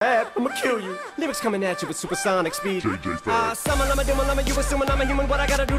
I'ma kill you. Lyrics coming at you with supersonic speed. JJ Fad. Ah, summer, I'm a do, I'm a you assuming I'm a human. What I gotta do?